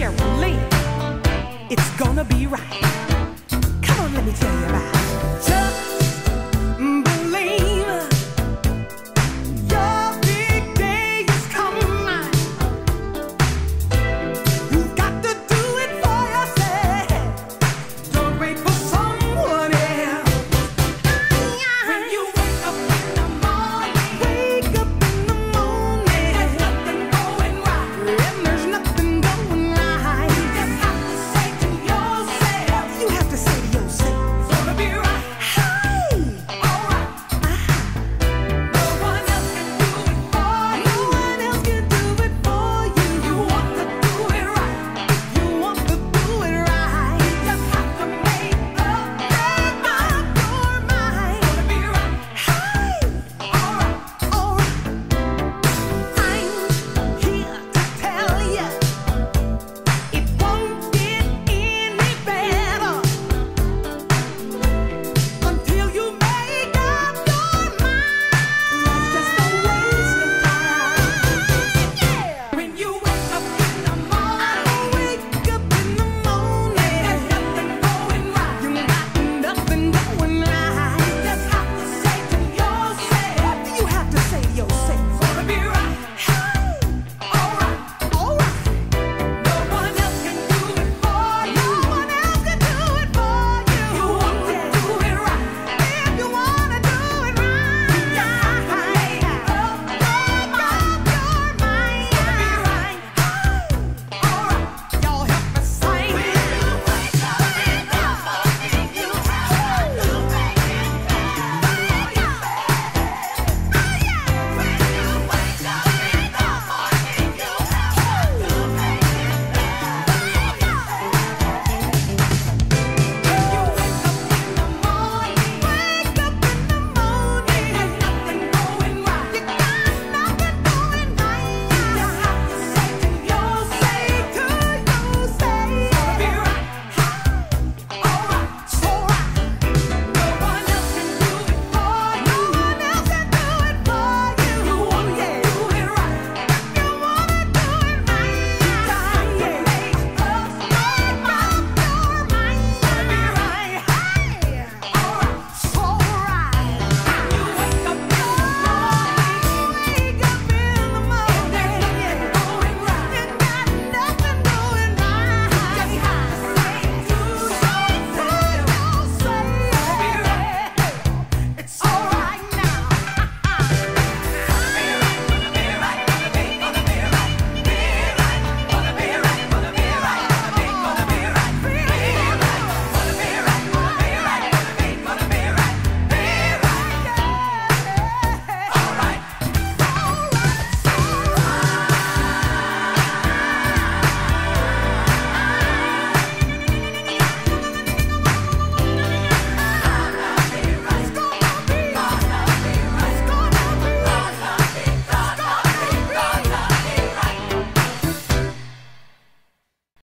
Cheryl Lee. It's gonna be right. Come on, let me tell you about it.